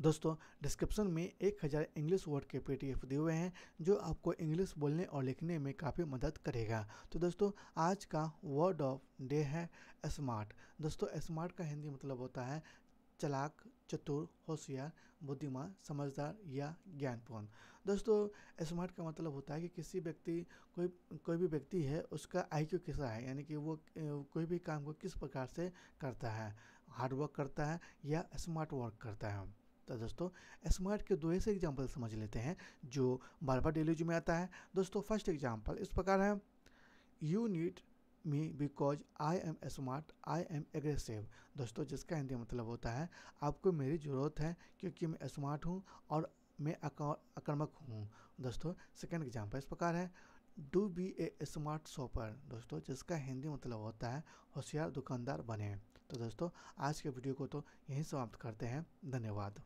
दोस्तों डिस्क्रिप्शन में एक हज़ार इंग्लिश वर्ड के पीडीएफ दिए हुए हैं, जो आपको इंग्लिश बोलने और लिखने में काफ़ी मदद करेगा। तो दोस्तों, आज का वर्ड ऑफ़ डे है स्मार्ट दोस्तों स्मार्ट का हिंदी मतलब होता है चलाक, चतुर, होशियार, बुद्धिमान, समझदार या ज्ञानपूर्ण। दोस्तों स्मार्ट का मतलब होता है कि किसी व्यक्ति, कोई कोई भी व्यक्ति है, उसका आई क्यू कैसा है, यानी कि वो कोई भी काम को किस प्रकार से करता है। हार्ड वर्क करता है या स्मार्ट वर्क करता है। तो दोस्तों। स्मार्ट के दो ऐसे एग्ज़ाम्पल समझ लेते हैं, जो बार बार डेली में आता है। दोस्तों फ़र्स्ट एग्ज़ाम्पल इस प्रकार है। You need me because I am smart I am aggressive दोस्तों, जिसका हिंदी मतलब होता है, आपको मेरी ज़रूरत है क्योंकि मैं स्मार्ट हूँ और मैं आक्रामक हूँ। दोस्तों सेकेंड एग्ज़ाम्पल इस प्रकार है। Do be a smart shopper दोस्तों, जिसका हिंदी मतलब होता है, होशियार दुकानदार बने। तो दोस्तों, आज के वीडियो को तो यहीं समाप्त करते हैं। धन्यवाद।